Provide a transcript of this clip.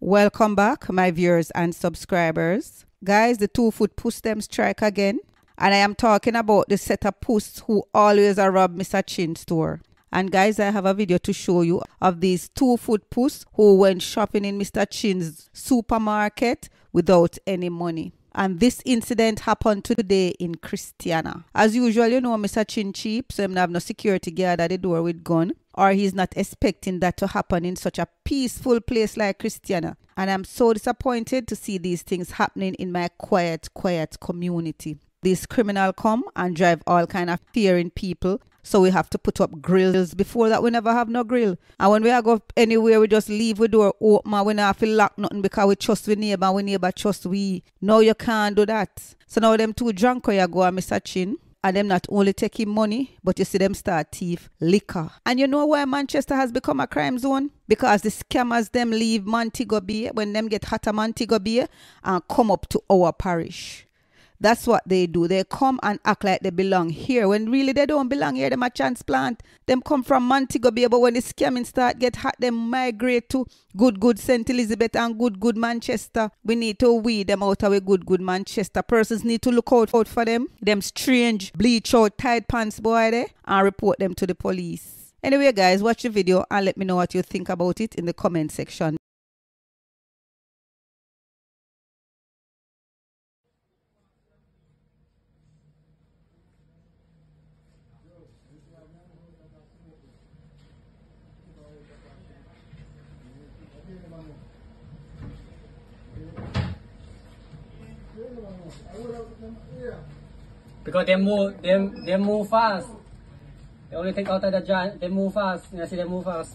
Welcome back, my viewers and subscribers. Guys, the two foot puss them strike again. And I am talking about the set of puss who always are rob Mr. Chin store. And guys, I have a video to show you of these two foot puss who went shopping in Mr. Chin's supermarket without any money. And this incident happened today in Christiana. As usual, you know, Mr. Chin cheap, so him have no security guard at the door with gun or he's not expecting that to happen in such a peaceful place like Christiana. And I'm so disappointed to see these things happening in my quiet, quiet community. These criminals come and drive all kind of fear in people. So we have to put up grills. Before that, we never have no grill. And when we go anywhere, we just leave the door open. We not to lock nothing because we trust we neighbor, we neighbor trust we. No, you can't do that. So now them two drunk you go and Mr. Chin and them not only taking money, but you see them start thief liquor. And you know why Manchester has become a crime zone? Because the scammers them leave Montego Bay when them get hot at Montego Bay and come up to our parish. That's what they do. They come and act like they belong here when really they don't belong here. Them a transplant. Them come from Montego Bay, but when the scamming start get hot, them migrate to good, good St. Elizabeth and good, good Manchester. We need to weed them out of a good, good Manchester. Persons need to look out, out for them. Them strange bleach out tight pants boy there and report them to the police. Anyway, guys, watch the video and let me know what you think about it in the comment section. Because they move, they, they move fast. They only take out of the giant. They move fast. You see, they move fast.